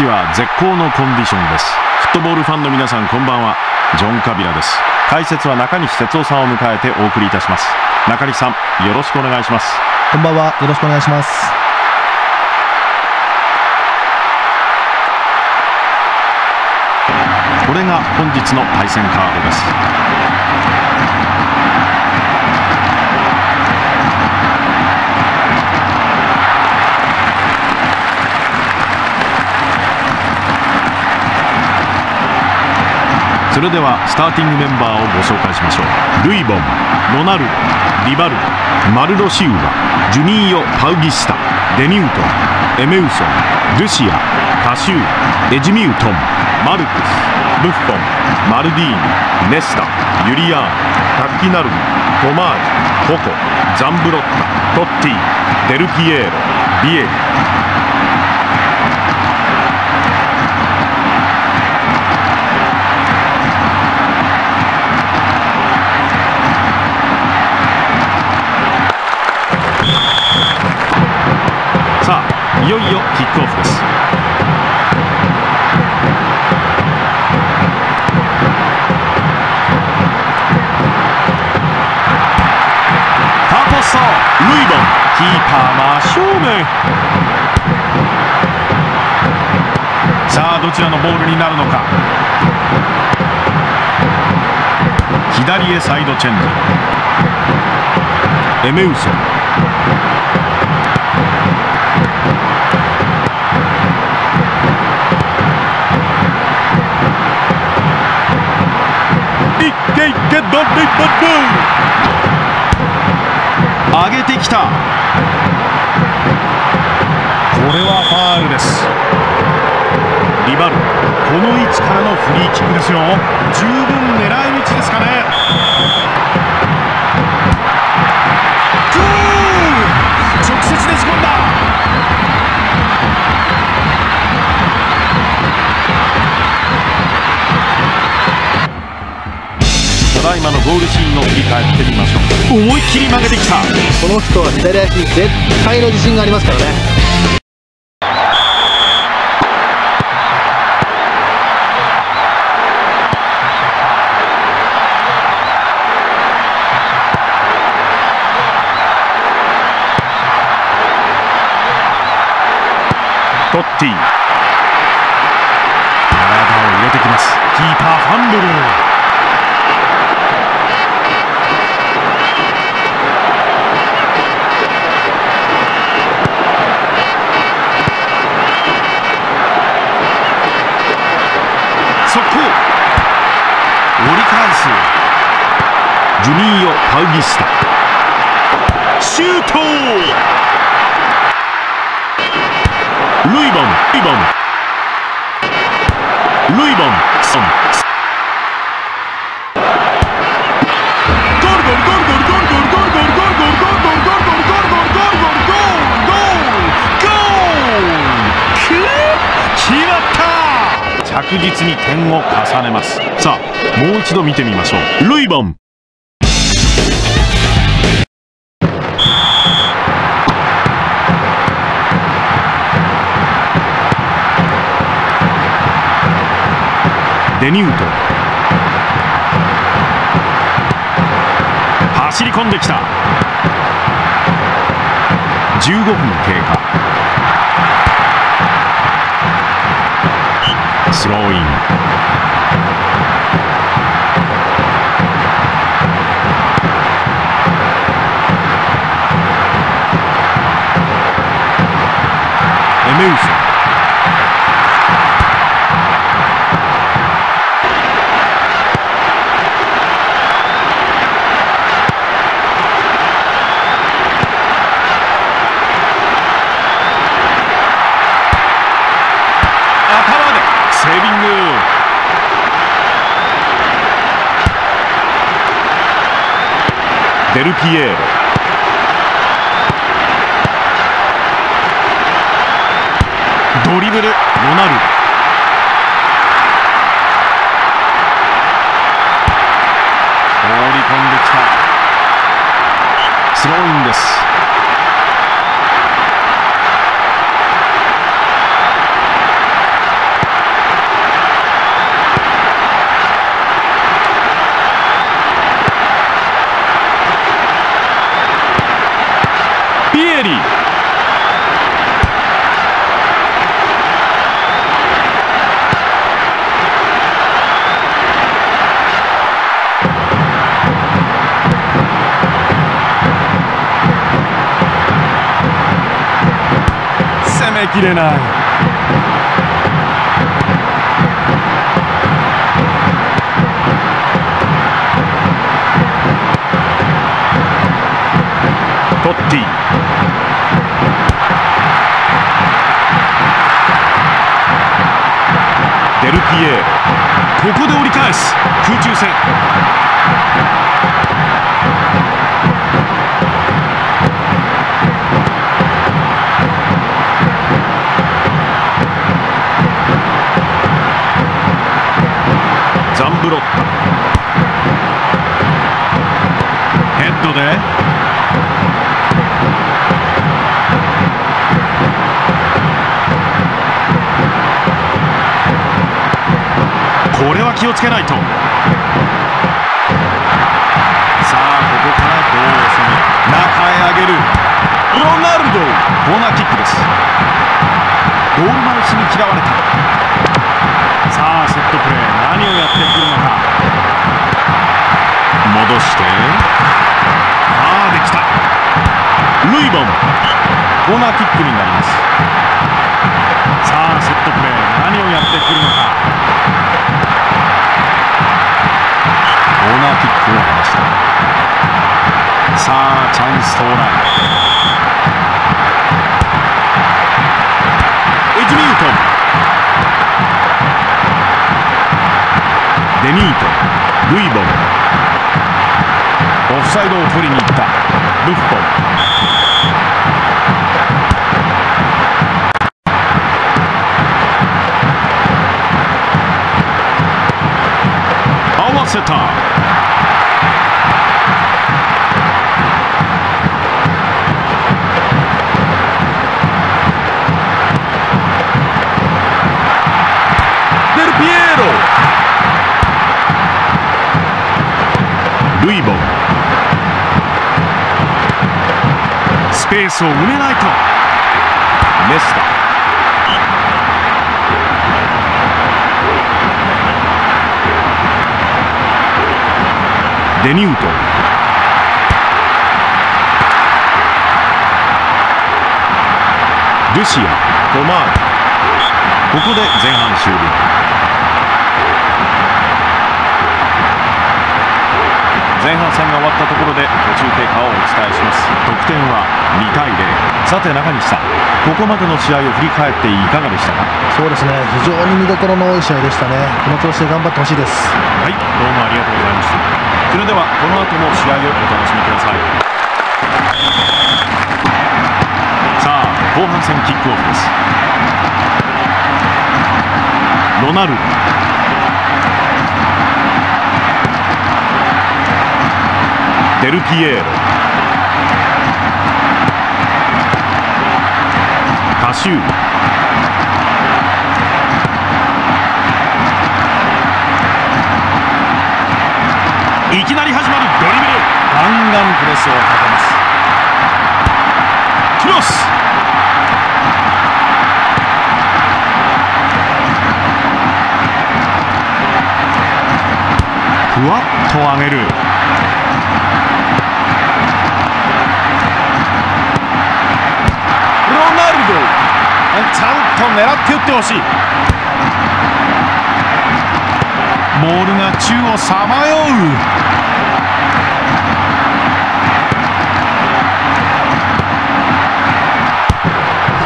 地は絶好のコンディションです。フットボールファンの皆さんこんばんは。ジョン・カビラです。解説は中西哲夫さんを迎えてお送りいたします。中西さんよろしくお願いします。こんばんは。よろしくお願いします。これが本日の対戦カードです。それではスターティングメンバーをご紹介しましょう。ルイボンロナルドリバルドマルロシウバジュニーヨ・パウギスタデニートンエメウソンルシアカシューエジミュートンマルクスブッフォンマルディーニネスタユリアーンタッキナルミトマージポコザンブロッタトッティデルピエーロビエリいよいよキックオフです。ルイボンキーパー真正面。さあどちらのボールになるのか。左へサイドチェンジ。エメウソン。上げてきた。これはファールです。リバル。この位置からのフリーキックですよ。十分狙い道ですかね。た今のゴールシーンを振り返ってみましょう。思いっきり曲げてきた。この人は左足に絶対の自信がありますからね。トッティ。体を入れてきます。キーパーファンブル。シュート。ルイボンボン。ルイボンソン。さあもう一度見てみましょうルイボンデニュート走り込んできた。15分経過。スローイン。デルピエーロドリブルロナルド放り込んできた。スローインですめきれない。トッティ。デルピエー。ルここで折り返す。空中戦。ロッタヘッドで。これは気をつけないと。さあここからどう攻め中へ上げる。ロナルド。コーナーキックです。ゴールマウスに嫌われたさあセットプレー何をやってくるのか戻して。ああできた。ルイボンコーナーキックになります。さあセットプレー。何をやってくるのか。コーナーキックを外したさあチャンス到来。ニート。ルイボンオフサイドを取りに行った。ブッフォンデニュートン。ルシアコマール。ここで前半終了。前半戦が終わったところで途中経過をお伝えします。得点は2対0さて中西さんここまでの試合を振り返っていかがでしたか？そうですね。非常に見どころの多い試合でしたね。この調子で頑張ってほしいです。はいどうもありがとうございましたそれではこの後も試合をお楽しみください。さあ後半戦キックオフです。ロナルド。デルピエーロ。カシュー。スをかけます。クロス。ふわっと上げる。ロナルド。ちゃんと狙って打ってほしい。ボールが宙をさまよう。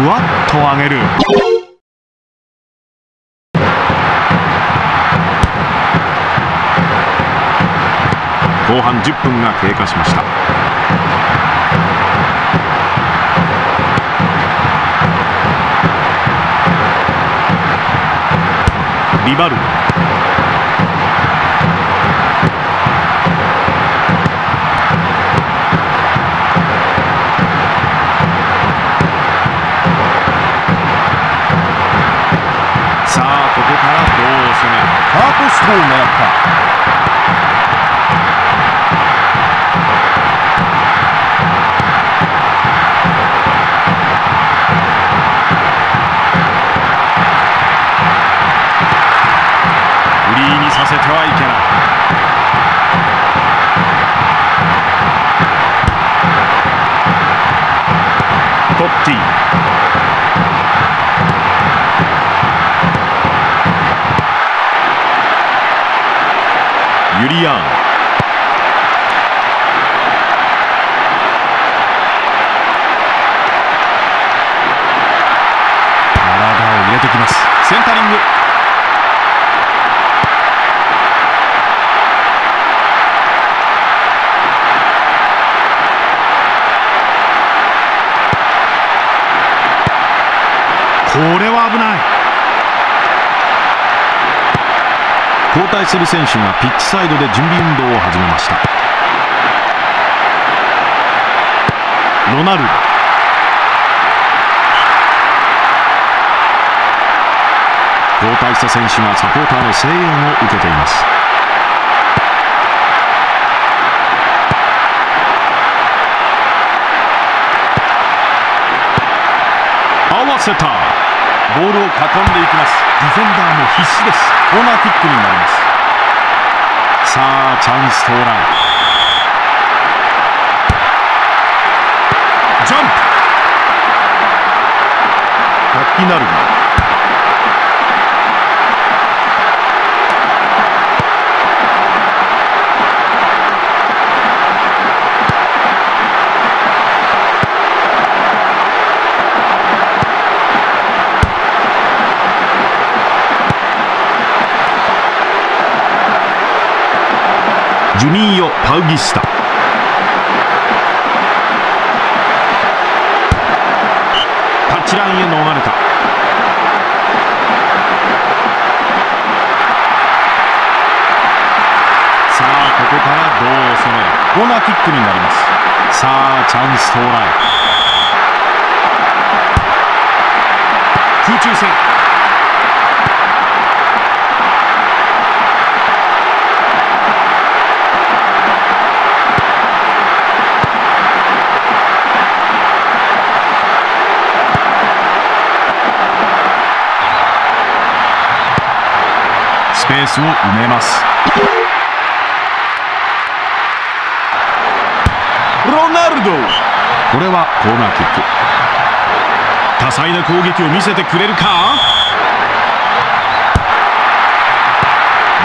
ふわっと上げる。後半10分が経過しました。リバル。ド攻め Yuri 代する選手がピッチサイドで準備運動を始めました。ロナルド。交代した選手がサポーターの声援を受けています。合わせた。ボールを囲んでいきます。ディフェンダーも必死です。コーナーキックになります。さあチャンス到来。ジャンプ。活気なるジュニーヨ・パウギスタ。タッチラインへ逃れた。さあここからどう攻める？コーナーキックになります。さあチャンス到来。空中戦。ペースを埋めます。ロナルド。これはコーナーキック。多彩な攻撃を見せてくれるか？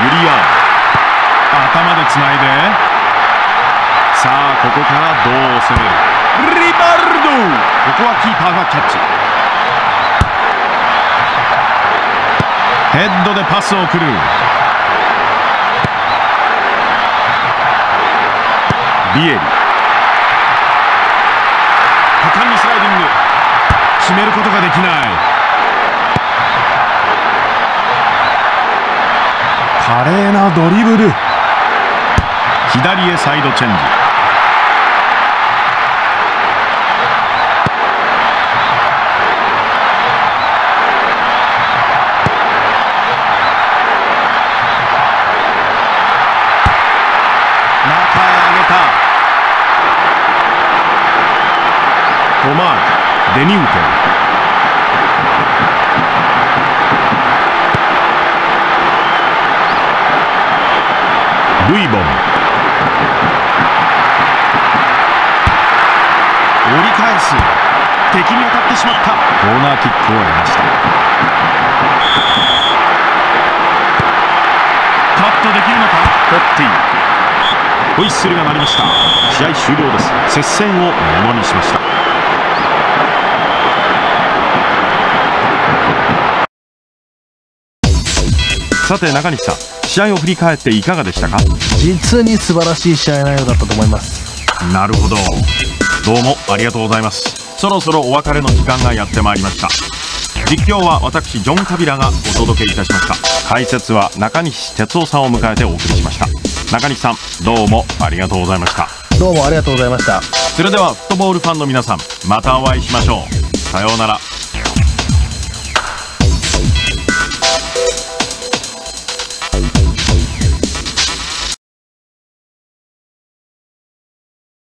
ユリア頭でつないで。さあここからどう攻める？リバルド。ここはキーパーがキャッチヘッドでパスを送る。ビエリ。果敢にスライディング。決めることができない。華麗なドリブル。左へサイドチェンジ。デニュート。ンルイボン。折り返す。敵に当たってしまった。コーナーキックを得ました。カットできるのか？トッティホイッスルが鳴りました。試合終了です。接戦をものにしましたさて中西さん試合を振り返っていかがでしたか？実に素晴らしい試合内容だったと思います。なるほど。どうもありがとうございます。そろそろお別れの時間がやってまいりました。実況は私ジョン・カビラがお届けいたしました。解説は中西哲夫さんを迎えてお送りしました。中西さんどうもありがとうございました。どうもありがとうございました。それではフットボールファンの皆さんまたお会いしましょう。さようなら